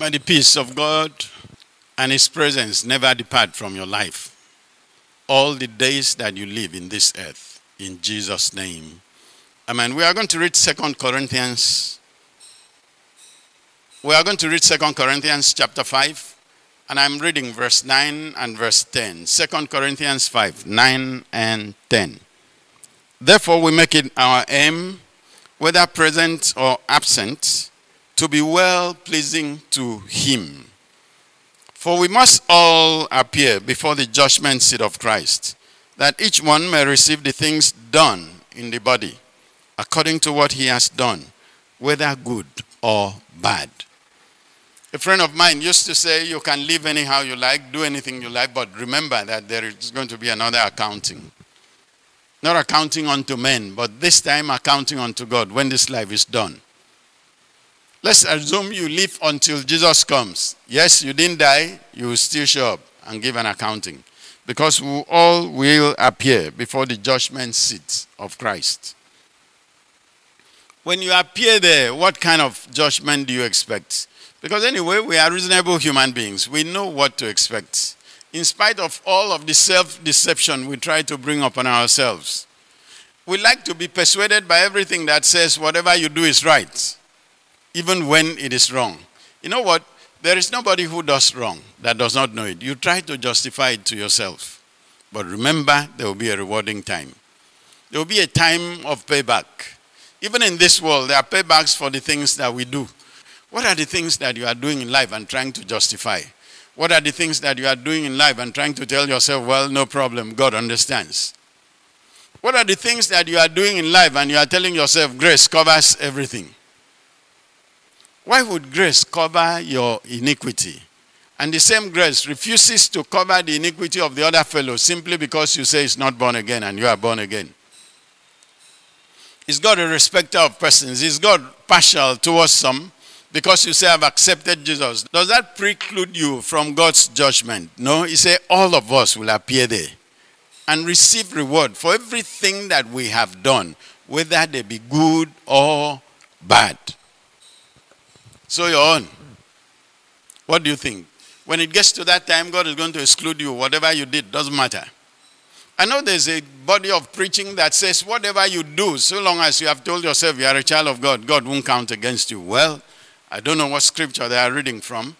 May the peace of God and His presence never depart from your life all the days that you live in this earth. In Jesus' name. Amen. We are going to read Second Corinthians. We are going to read Second Corinthians chapter 5. And I'm reading verse 9 and verse 10. 2 Corinthians 5, 9 and 10. Therefore, we make it our aim, whether present or absent, to be well pleasing to Him. For we must all appear before the judgment seat of Christ, that each one may receive the things done in the body, according to what he has done, whether good or bad. A friend of mine used to say, You can live anyhow you like, do anything you like, but remember that there is going to be another accounting. Not accounting unto men, but this time accounting unto God when this life is done. Let's assume you live until Jesus comes. Yes, you didn't die, you will still show up and give an accounting. Because we all will appear before the judgment seat of Christ. When you appear there, what kind of judgment do you expect? Because anyway, we are reasonable human beings. We know what to expect. In spite of all of the self deception we try to bring upon ourselves, we like to be persuaded by everything that says whatever you do is right, even when it is wrong. You know what? There is nobody who does wrong that does not know it. You try to justify it to yourself. But remember, there will be a rewarding time. There will be a time of payback. Even in this world, there are paybacks for the things that we do. What are the things that you are doing in life and trying to justify? What are the things that you are doing in life and trying to tell yourself, well, no problem, God understands? What are the things that you are doing in life and you are telling yourself, grace covers everything? Why would grace cover your iniquity? And the same grace refuses to cover the iniquity of the other fellow simply because you say it's not born again and you are born again. Is God a respecter of persons? Is God partial towards some? because you say I've accepted Jesus, does that preclude you from God's judgment? No, he said all of us will appear there and receive reward for everything that we have done, whether they be good or bad. So you're on. What do you think? When it gets to that time, God is going to exclude you. Whatever you did doesn't matter. I know there's a body of preaching that says whatever you do, so long as you have told yourself you are a child of God, God won't count against you. Well, I don't know what scripture they are reading from.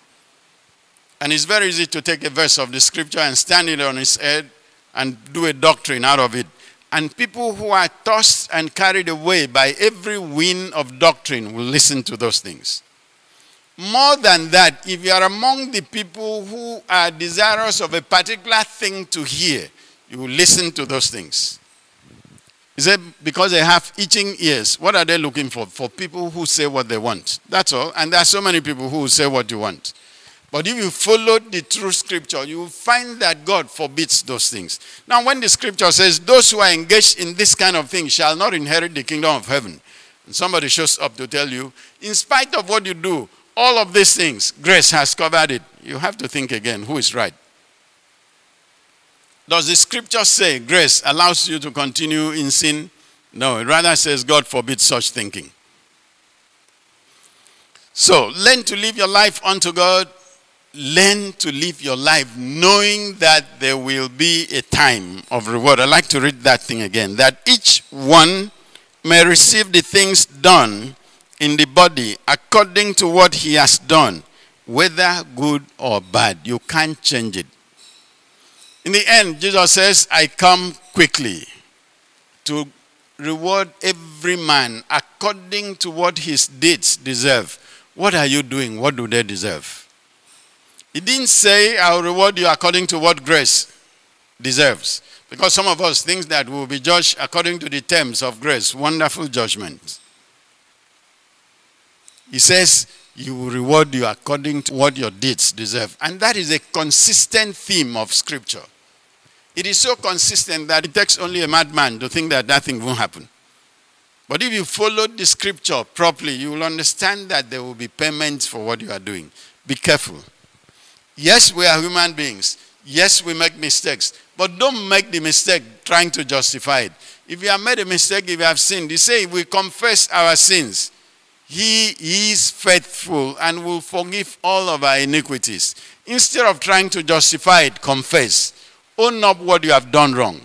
And it's very easy to take a verse of the scripture and stand it on its head and do a doctrine out of it. And people who are tossed and carried away by every wind of doctrine will listen to those things. More than that, if you are among the people who are desirous of a particular thing to hear, you will listen to those things. He said, because they have itching ears. What are they looking for? For people who say what they want. That's all. And there are so many people who say what you want. But if you follow the true scripture, you will find that God forbids those things. Now, when the scripture says, those who are engaged in this kind of thing shall not inherit the kingdom of heaven, and somebody shows up to tell you, in spite of what you do, all of these things, grace has covered it. You have to think again who is right? Does the scripture say grace allows you to continue in sin? No, it rather says God forbids such thinking. So, learn to live your life unto God. Learn to live your life knowing that there will be a time of reward. I'd like to read that thing again. That each one may receive the things done in the body according to what he has done, whether good or bad. You can't change it. In the end, Jesus says, I come quickly to reward every man according to what his deeds deserve. What are you doing? What do they deserve? He didn't say, I'll reward you according to what grace deserves. Because some of us think that we'll be judged according to the terms of grace. Wonderful judgment. He says, He will reward you according to what your deeds deserve. And that is a consistent theme of Scripture. It is so consistent that it takes only a madman to think that that thing won't happen. But if you follow the Scripture properly, you will understand that there will be payments for what you are doing. Be careful. Yes, we are human beings. Yes, we make mistakes. But don't make the mistake trying to justify it. If you have made a mistake, if you have sinned, you say if we confess our sins, He is faithful and will forgive all of our iniquities. Instead of trying to justify it, confess. Own up what you have done wrong.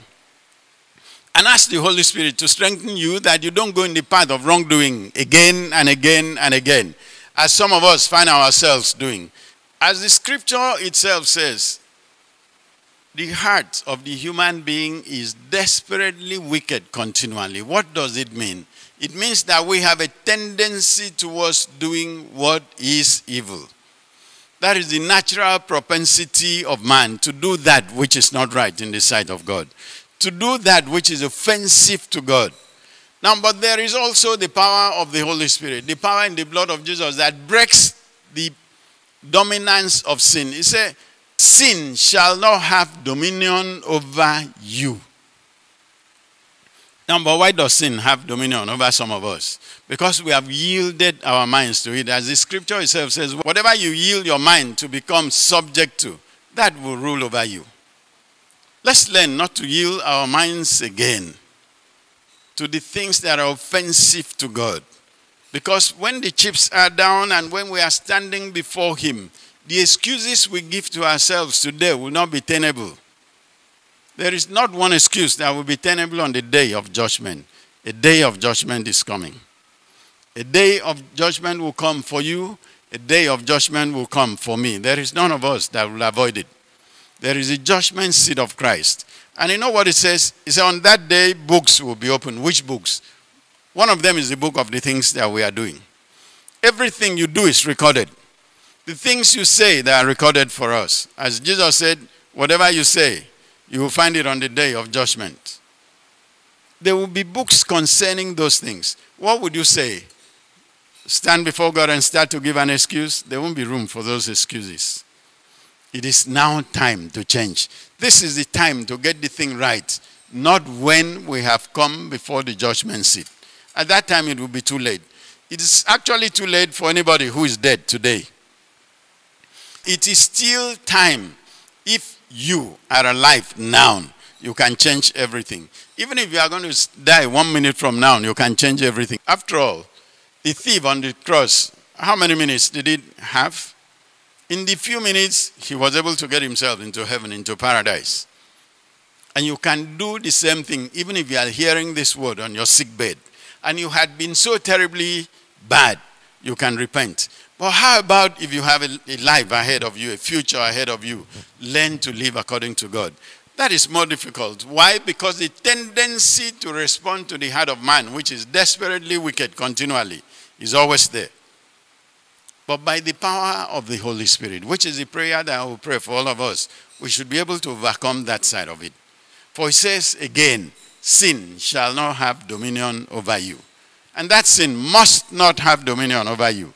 And ask the Holy Spirit to strengthen you that you don't go in the path of wrongdoing again and again and again, as some of us find ourselves doing. As the scripture itself says, the heart of the human being is desperately wicked continually. What does it mean? It means that we have a tendency towards doing what is evil. That is the natural propensity of man to do that which is not right in the sight of God, to do that which is offensive to God. Now, but there is also the power of the Holy Spirit, the power in the blood of Jesus that breaks the dominance of sin. He said, sin shall not have dominion over you. Now, but why does sin have dominion over some of us? Because we have yielded our minds to it. As the scripture itself says, whatever you yield your mind to become subject to, that will rule over you. Let's learn not to yield our minds again to the things that are offensive to God. Because when the chips are down and when we are standing before Him, the excuses we give to ourselves today will not be tenable. There is not one excuse that will be tenable on the day of judgment. A day of judgment is coming. A day of judgment will come for you. A day of judgment will come for me. There is none of us that will avoid it. There is a judgment seat of Christ. And you know what it says? It says, on that day, books will be opened. Which books? One of them is the book of the things that we are doing. Everything you do is recorded. The things you say, they are recorded for us. As Jesus said, whatever you say, you will find it on the day of judgment. There will be books concerning those things. What would you say? Stand before God and start to give an excuse? There won't be room for those excuses. It is now time to change. This is the time to get the thing right, not when we have come before the judgment seat. At that time, it will be too late. It is actually too late for anybody who is dead today. It is still time. If you are alive now, you can change everything. Even if you are going to die one minute from now, you can change everything. After all, the thief on the cross, how many minutes did he have? In the few minutes, he was able to get himself into heaven, into paradise. And you can do the same thing even if you are hearing this word on your sick bed and you had been so terribly bad, you can repent. But how about if you have a, a life ahead of you, a future ahead of you? Learn to live according to God. That is more difficult. Why? Because the tendency to respond to the heart of man, which is desperately wicked continually, is always there. But by the power of the Holy Spirit, which is the prayer that I will pray for all of us, we should be able to overcome that side of it. For he says again, sin shall not have dominion over you. And that sin must not have dominion over you.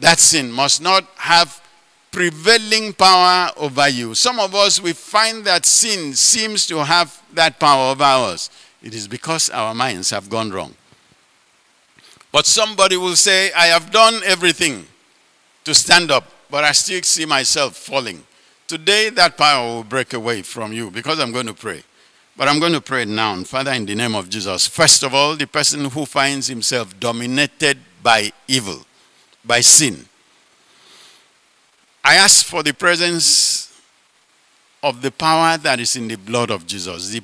That sin must not have prevailing power over you. Some of us, we find that sin seems to have that power over us. It is because our minds have gone wrong. But somebody will say, I have done everything to stand up, but I still see myself falling. Today, that power will break away from you because I'm going to pray. But I'm going to pray now. Father, in the name of Jesus, first of all, the person who finds himself dominated by evil, by sin, I ask for the presence of the power that is in the blood of Jesus, the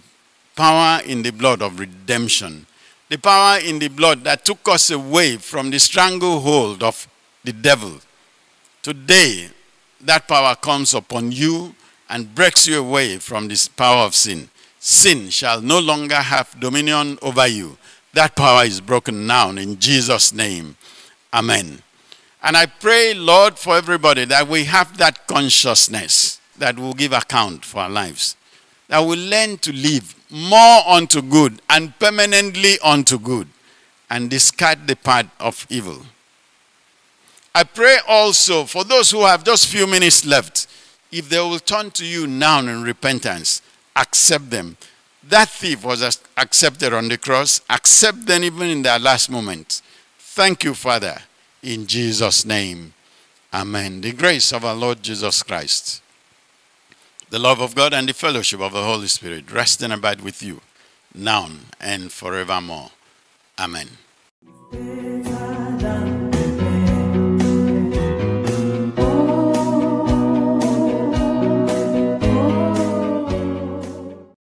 power in the blood of redemption, the power in the blood that took us away from the stranglehold of the devil. Today, that power comes upon you and breaks you away from this power of sin sin shall no longer have dominion over you. That power is broken now in Jesus' name. Amen. And I pray, Lord, for everybody that we have that consciousness that will give account for our lives. That we learn to live more unto good and permanently unto good and discard the part of evil. I pray also for those who have just few minutes left, if they will turn to you now in repentance accept them. That thief was accepted on the cross. Accept them even in their last moment. Thank you, Father. In Jesus' name. Amen. The grace of our Lord Jesus Christ, the love of God, and the fellowship of the Holy Spirit rest and abide with you now and forevermore. Amen.